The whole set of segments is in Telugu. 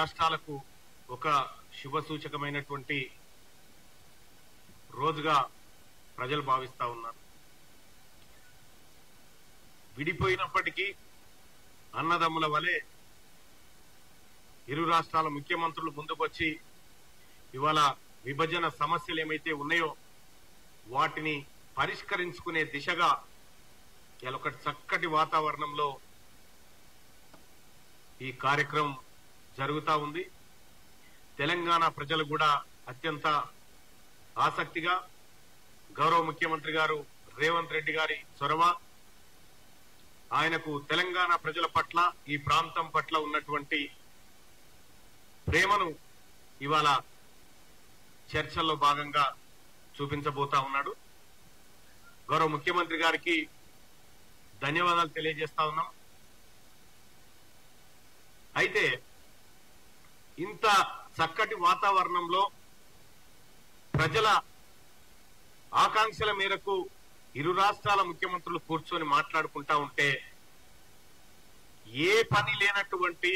రాష్ట్రాలకు ఒక శుభ సూచకమైనటువంటి రోజుగా ప్రజలు భావిస్తా ఉన్నారు. విడిపోయినప్పటికీ అన్నదమ్ముల వలె ఇరు రాష్ట్రాల ముఖ్యమంత్రులు ముందుకొచ్చి ఇవాళ విభజన సమస్యలు ఏమైతే ఉన్నాయో వాటిని పరిష్కరించుకునే దిశగా ఇలా ఒక చక్కటి వాతావరణంలో ఈ కార్యక్రమం జరుగుతా ఉంది. తెలంగాణ ప్రజలు కూడా అత్యంత ఆసక్తిగా గౌరవ ముఖ్యమంత్రి గారు రేవంత్ రెడ్డి గారి చొరవ ఆయనకు తెలంగాణ ప్రజల పట్ల ఈ ప్రాంతం పట్ల ఉన్నటువంటి ప్రేమను ఇవాళ చర్చల్లో భాగంగా చూపించబోతా ఉన్నాడు. గౌరవ ముఖ్యమంత్రి గారికి ధన్యవాదాలు తెలియజేస్తా ఉన్నాం. అయితే ఇంత చక్కటి వాతావరణంలో ప్రజల ఆకాంక్షల మేరకు ఇరు రాష్ట్రాల ముఖ్యమంత్రులు కూర్చొని మాట్లాడుకుంటా ఉంటే ఏ పని లేనటువంటి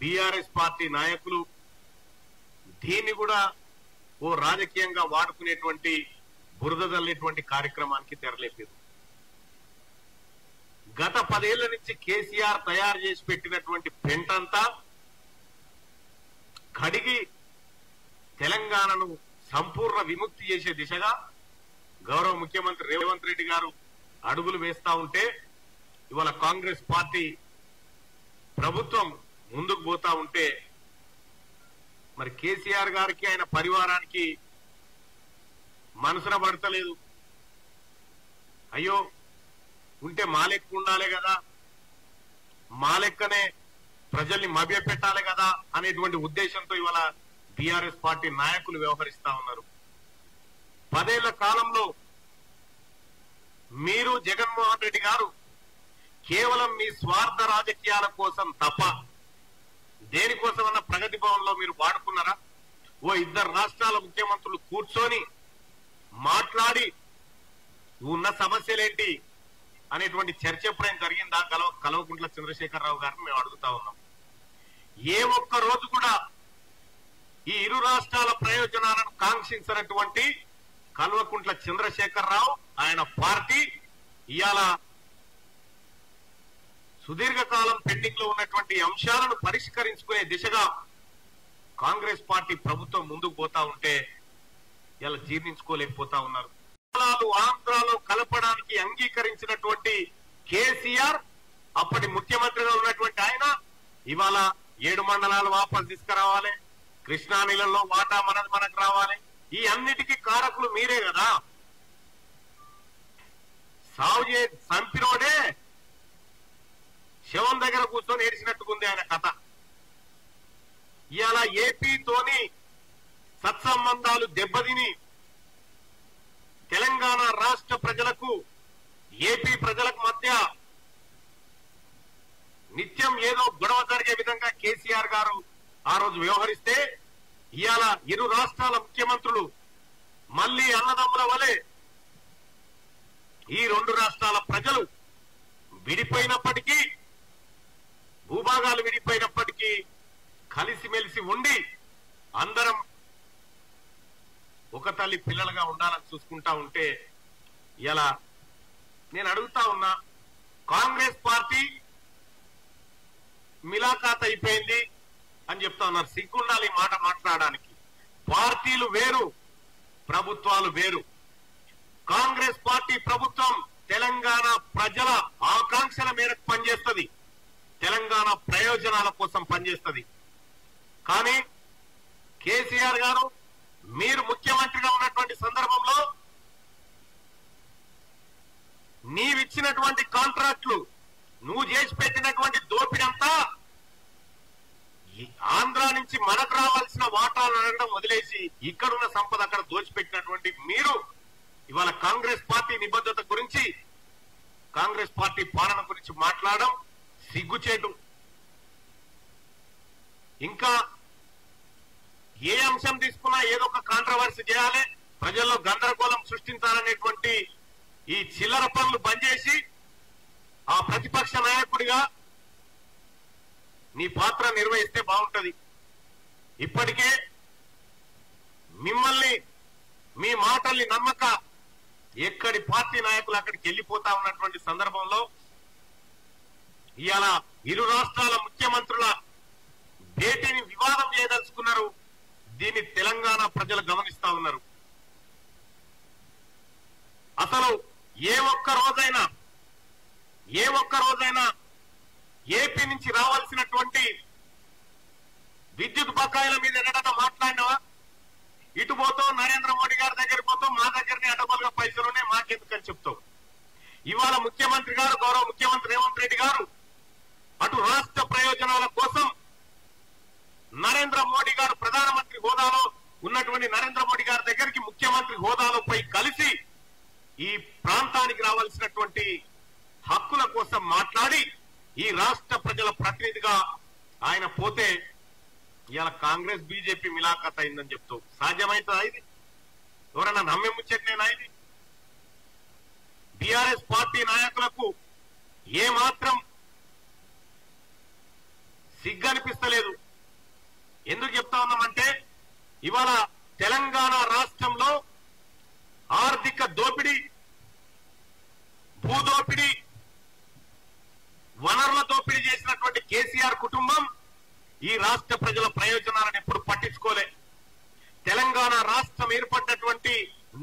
బీఆర్ఎస్ పార్టీ నాయకులు దీన్ని కూడా ఓ రాజకీయంగా వాడుకునేటువంటి బురద జల్లేటువంటి కార్యక్రమానికి తెరలేపారు. గత పదేళ్ళ నుంచి కేసీఆర్ తయారు చేసి పెట్టినటువంటి పెంటంతా కడిగి తెలంగాణను సంపూర్ణ విముక్తి చేసే దిశగా గౌరవ ముఖ్యమంత్రి రేవంత్ రెడ్డి గారు అడుగులు వేస్తా ఉంటే ఇవాళ కాంగ్రెస్ పార్టీ ప్రభుత్వం ముందుకు పోతా ఉంటే మరి కేసీఆర్ గారికి ఆయన పరివారానికి మనసున పడతలేదు. అయ్యో ఉంటే మాలెక్కు ఉండాలి కదా. మాలెక్కనే ప్రజల్ని ప్రజల్ని మభ్యపెట్టాలి కదా అనేటువంటి ఉద్దేశంతో ఇవాళ టిఆర్ఎస్ పార్టీ నాయకులు వ్యవహరిస్తా ఉన్నారు. పదేళ్ళ కాలంలో మీరు జగన్మోహన్ రెడ్డి గారు కేవలం మీ స్వార్థ రాజకీయాల కోసం తప్ప దేనికోసమన్నా ప్రగతి భవన్లో మీరు వాడుకున్నారా? ఓ ఇద్దరు రాష్ట్రాల ముఖ్యమంత్రులు కూర్చొని మాట్లాడి ఉన్న సమస్యలేంటి? అనేటువంటి చర్చ ఎప్పుడైనా జరిగిందా? కలవ కలవకుంట్ల చంద్రశేఖరరావు గారిని మేము అడుగుతా ఉన్నాం. ఏ ఒక్క రోజు కూడా ఈ ఇరు రాష్ట్రాల ప్రయోజనాలను కాంక్షించినటువంటి కల్వకుంట్ల చంద్రశేఖరరావు ఆయన పార్టీ ఇవాళ సుదీర్ఘకాలం పెండింగ్లో ఉన్నటువంటి అంశాలను పరిష్కరించుకునే దిశగా కాంగ్రెస్ పార్టీ ప్రభుత్వం ముందుకు పోతా ఉంటే ఇలా జీర్ణించుకోలేకపోతా ఉన్నారు. తెలంగాణలో, ఆంధ్రాలో కలపడానికి అంగీకరించినటువంటి కేసీఆర్ అప్పటి ముఖ్యమంత్రిగా ఉన్నటువంటి ఆయన ఇవాళ ఏడు మండలాలు వాపసు తీసుకురావాలి కృష్ణా నీళ్ళలో వాటా మనది మనకు రావాలి. ఈ అన్నిటికీ కారకులు మీరే కదా. సాగు చే చంపినోడే శవం దగ్గర కూర్చొని ఏడిచినట్టుకుంది ఆయన కథ. ఇవాళ ఏపీతోని సత్సంబంధాలు దెబ్బతిని తెలంగాణ రాష్ట్ర ప్రజలకు ఏపీ ప్రజలకు మధ్య నిత్యం ఏదో గొడవ జరిగే విధంగా కేసీఆర్ గారు ఆ రోజు వ్యవహరిస్తే ఇవాళ ఇరు రాష్ట్రాల ముఖ్యమంత్రులు మళ్ళీ అన్నదమ్ముల వలె ఈ రెండు రాష్ట్రాల ప్రజలు విడిపోయినప్పటికీ భూభాగాలు విడిపోయినప్పటికీ కలిసిమెలిసి ఉండి అందరం ఒక తల్లి పిల్లలుగా ఉండాలని చూసుకుంటా ఉంటే ఇలా నేను అడుగుతా ఉన్నా కాంగ్రెస్ పార్టీ మిలాఖాత్ అయిపోయింది అని చెప్తా ఉన్నారు. సిగ్గుండాలి మాట మాట్లాడడానికి. పార్టీలు వేరు ప్రభుత్వాలు వేరు. కాంగ్రెస్ పార్టీ ప్రభుత్వం తెలంగాణ ప్రజల ఆకాంక్షల మేరకు పనిచేస్తుంది. తెలంగాణ ప్రయోజనాల కోసం పనిచేస్తుంది. కానీ కేసీఆర్ గారు మీరు ముఖ్యమంత్రిగా ఉన్నటువంటి సందర్భంలో నీవిచ్చినటువంటి కాంట్రాక్ట్లు నువ్వు చేసి పెట్టినటువంటి దోపిడంతా ఆంధ్ర నుంచి మనకు రావాల్సిన వాటాలు అనడం వదిలేసి ఇక్కడున్న సంపద అక్కడ దోచిపెట్టినటువంటి మీరు ఇవాళ కాంగ్రెస్ పార్టీ నిబద్ధత గురించి కాంగ్రెస్ పార్టీ పాలన గురించి మాట్లాడడం సిగ్గుచేటు. ఇంకా ఏ అంశం తీసుకున్నా ఏదో ఒక కాంట్రవర్సీ చేయాలి. ప్రజల్లో గందరగోళం సృష్టించాలనేటువంటి ఈ చిల్లర పనులు బంద్ చేసి ఆ ప్రతిపక్ష నాయకుడిగా నీ పాత్ర నిర్వహిస్తే బాగుంటది. ఇప్పటికే మిమ్మల్ని మీ మాటల్ని నమ్మక ఎక్కడి పార్టీ నాయకులు అక్కడికి వెళ్ళిపోతా ఉన్నటువంటి సందర్భంలో ఇవాళ ఇరు రాష్ట్రాల ముఖ్యమంత్రుల భేటీని వివాదం చేయదలుచుకున్నారు దీన్ని తెలంగాణ ప్రజలు గమనిస్తా ఉన్నారు. అసలు ఏ ఒక్క రోజైనా ఏ ఒక్క రోజైనా ఏపీ నుంచి రావాల్సినటువంటి విద్యుత్ బకాయిల మీద ఎన్నడట మాట్లాడినావా? ఇటు పోతాం నరేంద్ర మోడీ గారి దగ్గర పోతాం మా దగ్గరనే అడబలుగా పైసలు మాకెందుకని చెప్తాం ఇవాళ ముఖ్యమంత్రి గారు గౌరవ ముఖ్యమంత్రి రేవంత్ రెడ్డి గారు అటు రాష్ట్ర ప్రయోజనాల కోసం నరేంద్ర మోడీ గారు ప్రధానమంత్రి హోదాలో ఉన్నటువంటి నరేంద్ర మోడీ గారి దగ్గరికి ముఖ్యమంత్రి హోదాలో పోయి కలిసి ఈ ప్రాంతానికి రావాల్సినటువంటి హక్కుల కోసం మాట్లాడి ఈ రాష్ట్ర ప్రజల ప్రతినిధిగా ఆయన పోతే ఇవాళ కాంగ్రెస్ బీజేపీ మిలాఖత్ అయిందని చెప్తూ సాధ్యమవుతుందా ఇది? ఎవరన్నా నమ్మే ముచ్చట్నేనా ఇది? బీఆర్ఎస్ పార్టీ నాయకులకు ఏ మాత్రం సిగ్గనిపిస్తలేదు. ఎందుకు చెప్తా ఉన్నామంటే ఇవాళ తెలంగాణ రాష్ట్రంలో ఆర్థిక దోపిడీ భూదోపిడీ వనరుల దోపిడీ చేసినటువంటి కేసీఆర్ కుటుంబం ఈ రాష్ట్ర ప్రజల ప్రయోజనాలను ఎప్పుడు పట్టించుకోలే. తెలంగాణ రాష్ట్రం ఏర్పడినటువంటి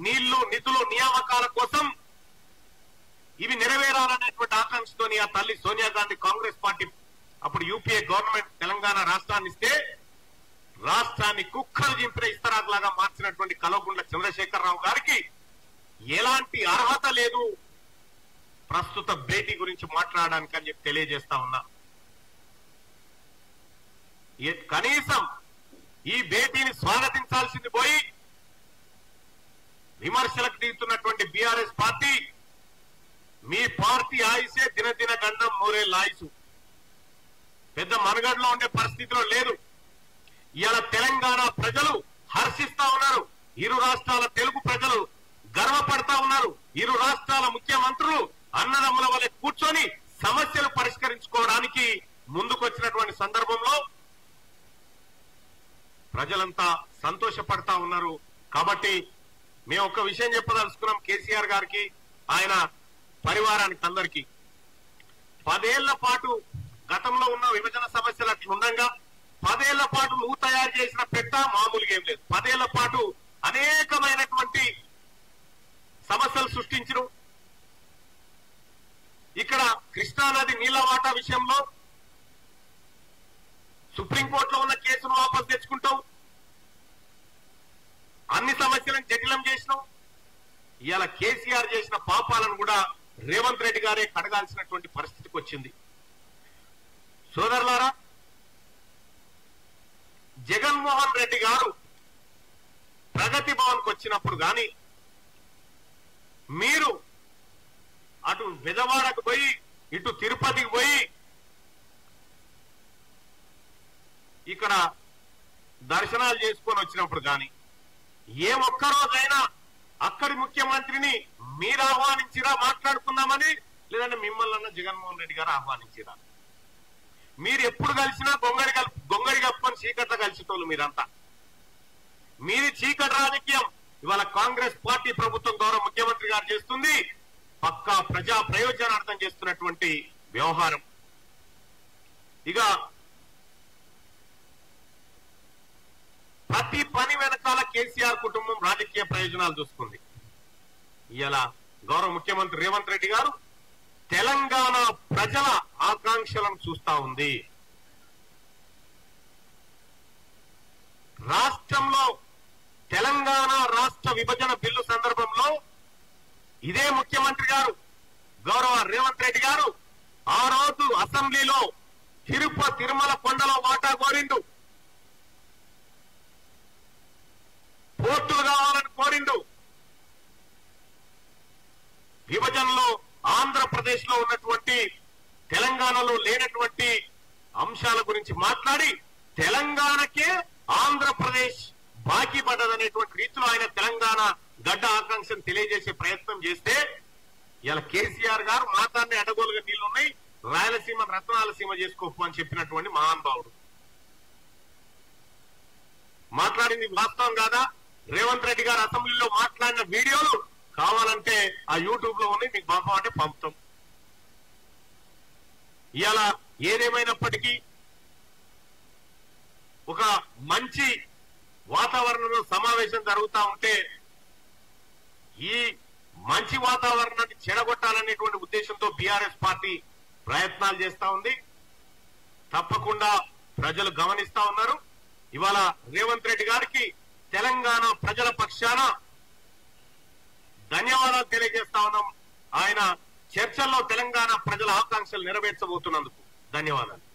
నీళ్ళు నిధులు నియామకాల కోసం ఇవి నెరవేరాలనేటువంటి ఆకాంక్షతోని ఆ తల్లి సోనియా గాంధీ కాంగ్రెస్ పార్టీ అప్పుడు యూపీఏ గవర్నమెంట్ తెలంగాణ రాష్ట్రాన్ని ఇస్తే రాష్ట్రాన్ని కుక్కలు చింపిన ఇస్తరాకులాగా మార్చినటువంటి కల్వకుంట్ల చంద్రశేఖరరావు గారికి ఎలాంటి అర్హత లేదు. ప్రస్తుత భేటీ గురించి మాట్లాడడానికి అని చెప్పి తెలియజేస్తా ఉన్నా. కనీసం ఈ భేటీని స్వాగతించాల్సింది పోయి విమర్శలకు దిగుతున్నటువంటి బీఆర్ఎస్ పార్టీ మీ పార్టీ ఆయుసే దినదిన గండం మూరే లాయుసు. పెద్ద మనుగడలో ఉండే పరిస్థితిలో లేదు. ఇవాళ తెలంగాణ ప్రజలు హర్షిస్తా ఉన్నారు. ఇరు రాష్ట్రాల తెలుగు ప్రజలు గర్వపడతా ఉన్నారు. ఇరు రాష్ట్రాల ముఖ్యమంత్రులు అన్నదమ్ముల వలె కూర్చొని సమస్యలు పరిష్కరించుకోవడానికి ముందుకొచ్చినటువంటి సందర్భంలో ప్రజలంతా సంతోషపడతా ఉన్నారు. కాబట్టి మేము ఒక విషయం చెప్పదలుచుకున్నాం కేసీఆర్ గారికి ఆయన పరివారానికి అందరికీ. పదేళ్ళ పాటు గతంలో ఉన్న విభజన సమస్యలు అట్లుండగా పదేళ్ళ పాటు నువ్వు తయారు చేసిన పెట్ట మామూలుగా ఏం లేదు. పదేళ్ళ పాటు అనేకమైనటువంటి సమస్యలు సృష్టించరు. ఇక్కడ కృష్ణానది నీళ్ళ వాటా విషయంలో సుప్రీంకోర్టులో ఉన్న కేసును వాపసు తెచ్చుకుంటాం. అన్ని సమస్యలను జటిలం చేసినాం. ఇవాళ కేసీఆర్ చేసిన పాపాలను కూడా రేవంత్ రెడ్డి గారే కడగాల్సినటువంటి పరిస్థితికి వచ్చింది. సోదరులారా జగన్మోహన్ రెడ్డి గారు ప్రగతి భవన్కి వచ్చినప్పుడు గాని మీరు అటు విజయవాడకు పోయి ఇటు తిరుపతికి పోయి ఇక్కడ దర్శనాలు చేసుకొని వచ్చినప్పుడు గాని ఏ ఒక్కరోజైనా అక్కడి ముఖ్యమంత్రిని మీరు ఆహ్వానించిరా మాట్లాడుకుందామని లేదంటే మిమ్మల్ని జగన్మోహన్ రెడ్డి గారు ఆహ్వానించిరా? మీరు ఎప్పుడు కలిసినా గొంగడి కల్ గొంగడి కప్పుకొని చీకట్లో కలిసేటోళ్ళు మీరంతా. మీది చీకటి రాజకీయం. ఇవాళ కాంగ్రెస్ పార్టీ ప్రభుత్వం గౌరవ ముఖ్యమంత్రి గారు చేస్తుంది పక్కా ప్రజా ప్రయోజనార్థం చేస్తున్నటువంటి వ్యవహారం. ఇక ప్రతి పని వెనకాల కేసీఆర్ కుటుంబం రాజకీయ ప్రయోజనాలు చూసుకుంది. ఇలా గౌరవ ముఖ్యమంత్రి రేవంత్ రెడ్డి గారు తెలంగాణ ప్రజల ఆకాంక్షలను చూస్తా ఉంది. రాష్ట్రంలో తెలంగాణ రాష్ట్ర విభజన బిల్లు సందర్భంలో ఇదే ముఖ్యమంత్రి గారు గౌరవ రేవంత్ రెడ్డి గారు ఆ రోజు అసెంబ్లీలో తిరుప తిరుమల కొండలో వాటా కోరిండు. పోర్టులు కావాలని కోరిండు. విభజనలో ఆంధ్రప్రదేశ్లో ఉన్నటువంటి తెలంగాణలో లేనటువంటి అంశాల గురించి మాట్లాడి తెలంగాణకే ఆంధ్రప్రదేశ్ బాకీ పడ్డదనేటువంటి రీతిలో ఆయన తెలంగాణ గడ్డ ఆకాంక్షను తెలియజేసే ప్రయత్నం చేస్తే ఇలా కేసీఆర్ గారు మాతాన్ని అడగోలుగా నీళ్ళున్నాయి రాయలసీమ రత్నాలసీమ చేసుకోపు అని చెప్పినటువంటి మహానుభావుడు మాట్లాడింది వాస్తవం కాదా? రేవంత్ రెడ్డి గారు అసెంబ్లీలో మాట్లాడిన వీడియోలు కావాలంటే ఆ యూట్యూబ్లో ఉన్నాయి మీకు అంటే పంపుతాం. ఇలా ఏదేమైనప్పటికీ ఒక మంచి వాతావరణంలో సమావేశం జరుగుతా ఉంటే ఈ మంచి వాతావరణాన్ని చెడగొట్టాలనేటువంటి ఉద్దేశంతో బీఆర్ఎస్ పార్టీ ప్రయత్నాలు చేస్తా ఉంది. తప్పకుండా ప్రజలు గమనిస్తా ఉన్నారు. ఇవాళ రేవంత్ రెడ్డి గారికి తెలంగాణ ప్రజల పక్షాన ధన్యవాదాలు తెలియజేస్తా ఉన్నాం. ఆయన చర్చల్లో తెలంగాణ ప్రజల ఆకాంక్షలు నెరవేర్చబోతున్నందుకు ధన్యవాదాలు.